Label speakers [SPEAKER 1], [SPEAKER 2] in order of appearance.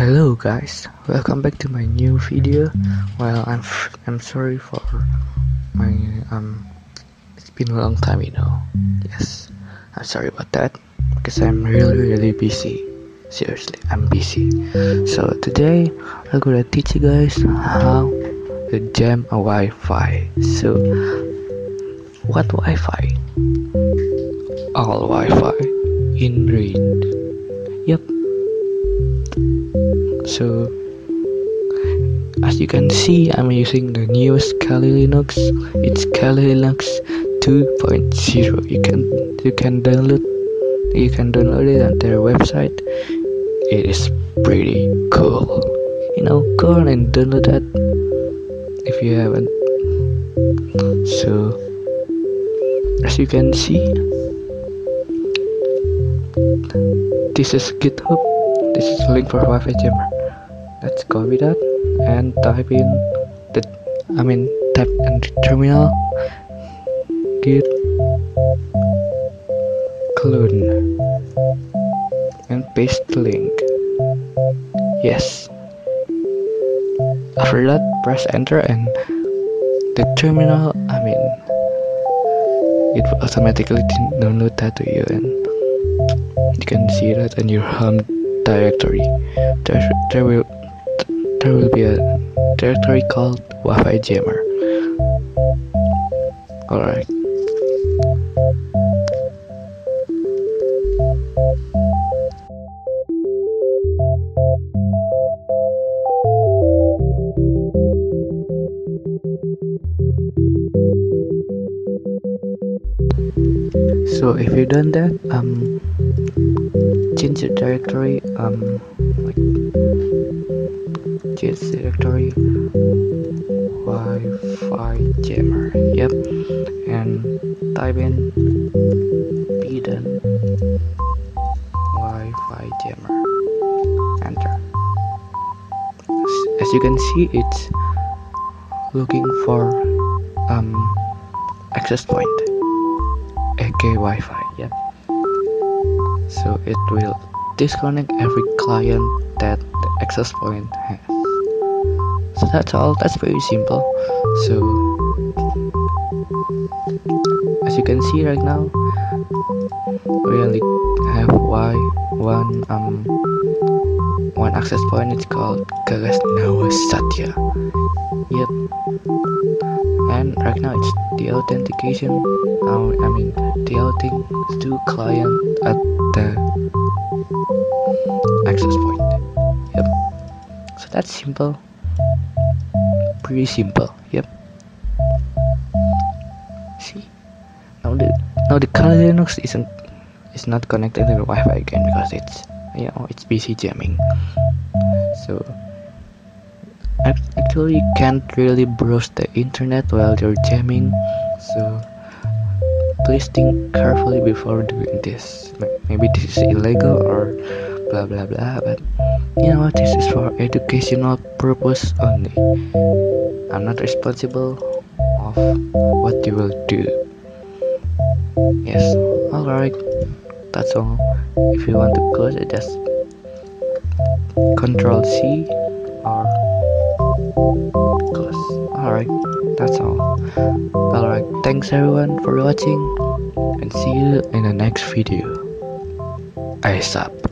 [SPEAKER 1] Hello guys, welcome back to my new video. Well, I'm I'm sorry for my um. It's been a long time, you know. Yes, I'm sorry about that because I'm really really busy. Seriously, I'm busy. So today I'm gonna teach you guys how to jam a Wi-Fi. So, what Wi-Fi? All Wi-Fi in range. Yep so as you can see I'm using the newest Kali Linux. It's Kali Linux 2.0 you can you can download you can download it on their website. It is pretty cool. You know go on and download that if you haven't. So as you can see this is github. This is a link for Wi-Fi jammer let's copy that and type in the I mean type in the terminal git clone and paste the link. Yes. After that press enter and the terminal I mean it will automatically download that to you and you can see that in your home directory. There, there will there will be a directory called Wi-Fi Jammer. Alright so if you've done that um change the directory um like change directory Wi-Fi jammer yep. And type in bidden Wi-Fi jammer enter. As, you can see it's looking for um access point. Aka Wi-Fi yep. So it will disconnect every client that the access point has. So that's all. That's very simple. So as you can see right now we only have y one um one access point. It's called Gagas Nawa Satya. Yep. And right now it's the authentication. Uh, I mean the outing to client at that's simple. Pretty simple yep. See? Now the now the color Linux isn't is not connected to the Wi-Fi again because it's you know it's busy jamming. So actually you can't really browse the internet while you're jamming so please think carefully before doing this. Maybe this is illegal or blah blah blah but you know this is for educational purpose only. I'm not responsible of what you will do. Yes alright. That's all. If you want to close it just control c or close. Alright that's all. Alright thanks everyone for watching and see you in the next video. ASAP